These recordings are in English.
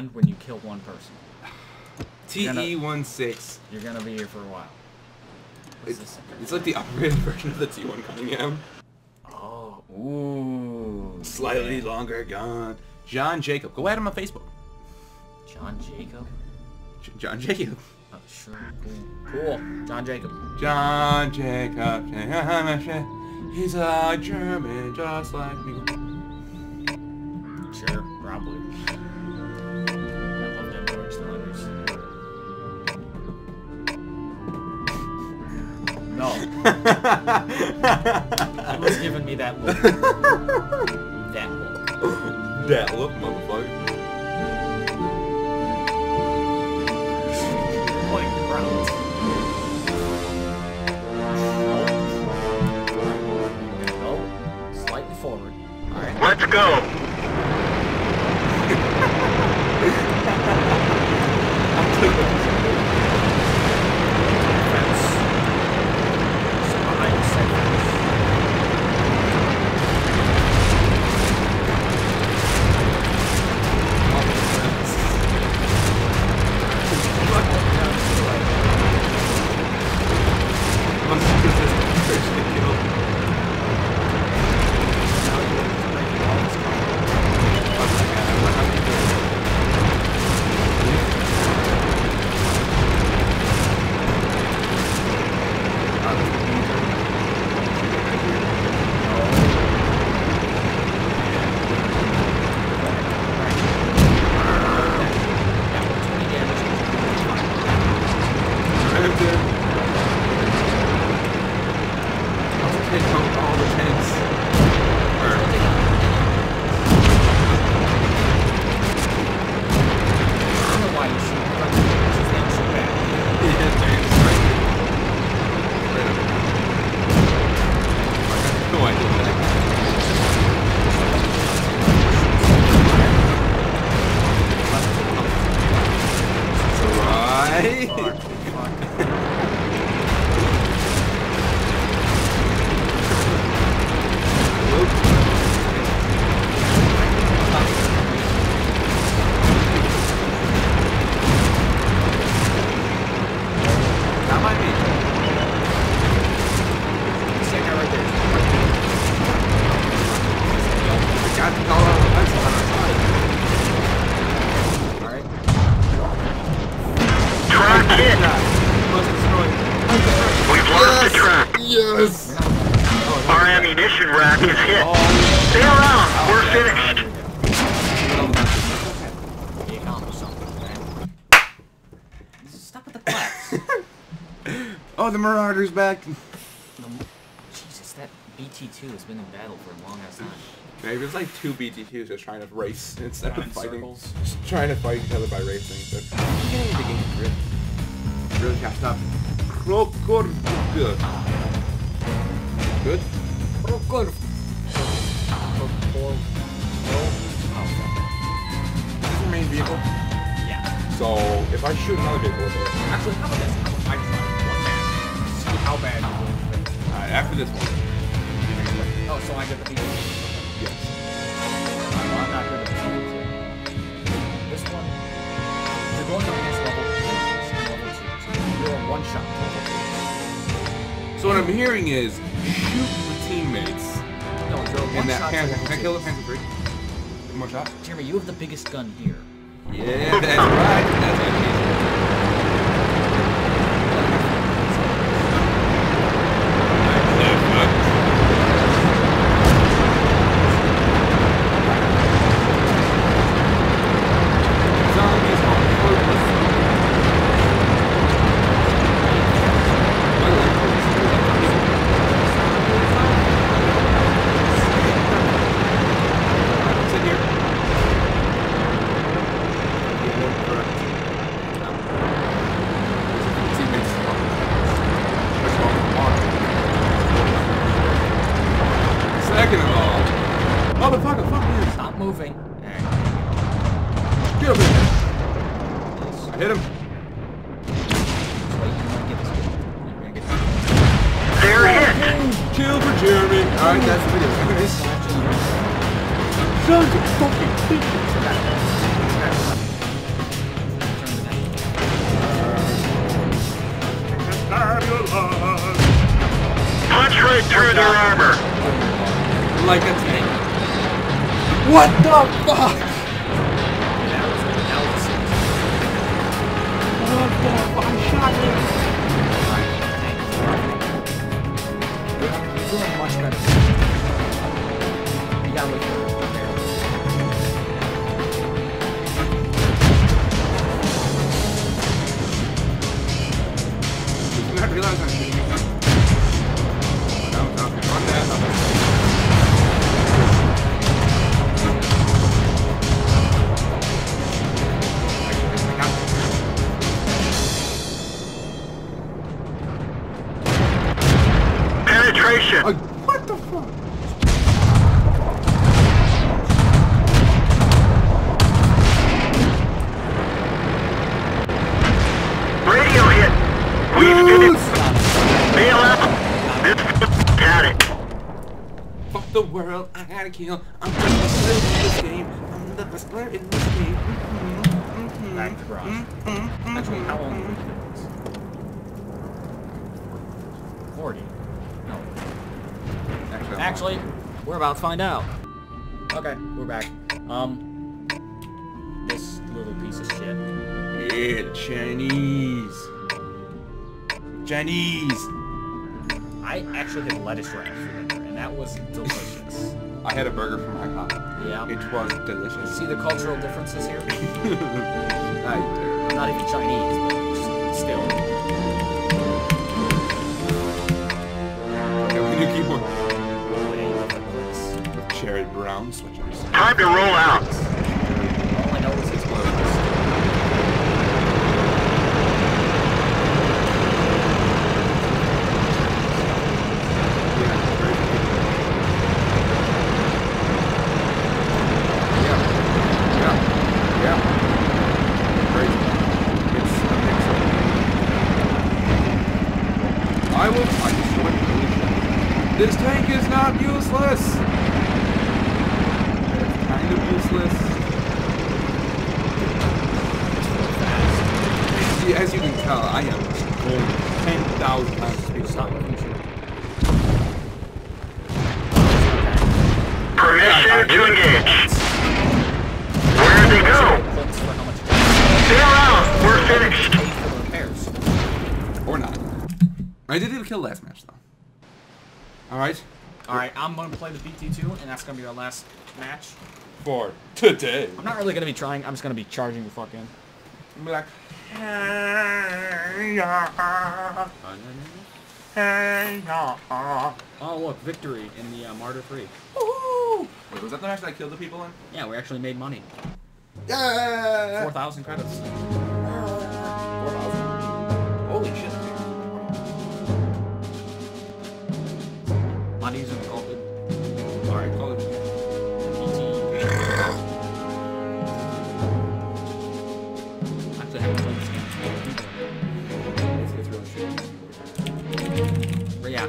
The the video will end when you kill one person. TE16. You're gonna be here for a while. It's, this? it's like the upgraded version of the T1 Cunningham. Oh, ooh. Slightly longer gun. John Jacob. Go at him on Facebook. John Jacob. J- John Jacob. Oh, sure. Cool. Cool. John Jacob. John Jacob. He's a German just like me. Sure, probably. No, he was giving me that look. that look. that look, motherfucker. Point ground. No, slightly forward. All right. Let's go. Fence. So behind the set fence. All the fence. That Yes. Our ammunition rack is hit. Oh, Stay around. We're finished. You accomplished something, okay? Stop with the claps. oh, the Marauder's back. Jesus, that BT2 has been in battle for a long ass time. Maybe it's like two BT2s just trying to race instead of fighting. circles. Just trying to fight each other by racing. But I'm getting the game grip. Really catched up. Krokur. Good. Good? Oh, good. This is your main vehicle. Yeah. So if I shoot another vehicle with it, Actually, how about this? How about I try one match? See how bad you're going to alright, after this one. Oh, so I get the BT2. Yes. Well, I'm not good at BT2. This one, you're going against level 3, level So you're a one shot to level 3. So what I'm hearing is shoot the teammates No, you're a one in that shot Panther. Can I kill the 2. Panther 3? One more shot? Jeremy, you have the biggest gun here. Yeah, that's right. That's ammunition. Zombies are hopeless. My leg hurts. Sit here. Second of all, motherfucker, fuck you. Stop moving. Get up in here. I hit him. Just wait, you're gonna get this kid. You're gonna get this They're hit. Kill for Jeremy. Alright, that's the video. Anyways. Sons of fucking bitches. Like a tank. What the fuck? The world, I gotta kill. I'm the best player in this game. I'm the best player in this game. Mm-hmm, Back to garage. Actually, how long have we been this? 40. No. Actually, Actually, we're about to find out. Okay, we're back. Um, this little piece of shit. Yeah, the Chinese. Chinese. I actually had lettuce wraps for dinner, and that was delicious. I had a burger from IHOP. yeah. It was delicious. See the cultural differences here? I do. Not even Chinese, but still. Okay, we need to keep on with cherry brown switchers. Time to roll out. All I know is explosions. Yeah, very good. Yeah. Yeah. Yeah. Great. It's a mix of. I will. Destroyed the illusion. This tank is not useless. It's kind of useless. See, as you can tell, I am going 10,000 times speed Stop sound. Permission to engage. Where'd they go? They're out. I did get a kill last match, though. Alright. Alright, I'm gonna play the BT2, and that's gonna be our last match. For today. I'm not really gonna be trying, I'm just gonna be charging the fuck in. I'm like, Oh, look, victory in the uh, Martyr 3. Woohoo! Wait, was that the match that I killed the people in? Yeah, we actually made money. Yeah! 4,000 credits.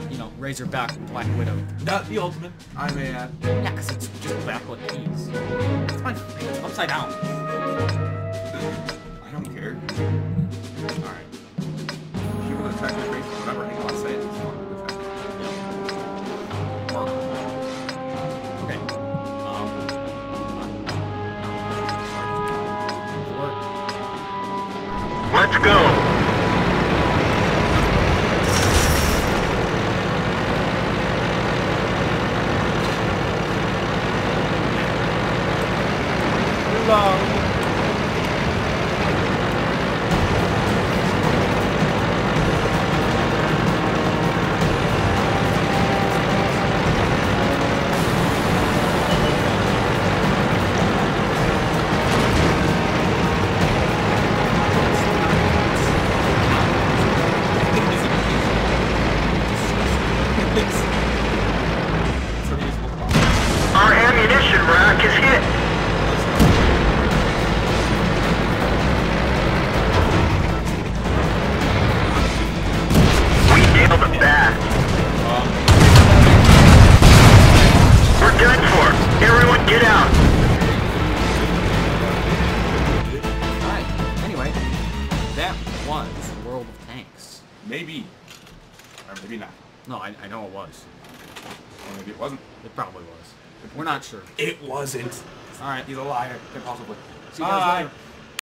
You know, Razorback Black Widow. Not the ultimate. I may add. Yeah, because it's just backlit keys. It's fine. It's upside down. I don't care. Alright. People that track Our ammunition rack is hit. We nailed them bad. We're done for. Everyone get out. Alright. Anyway, that was World of Tanks. Maybe. Or maybe not. No, I, I know it was. Or maybe it wasn't. It probably was. We're not sure. It wasn't. All right. He's a liar. Impossibly. See you guys Bye. later.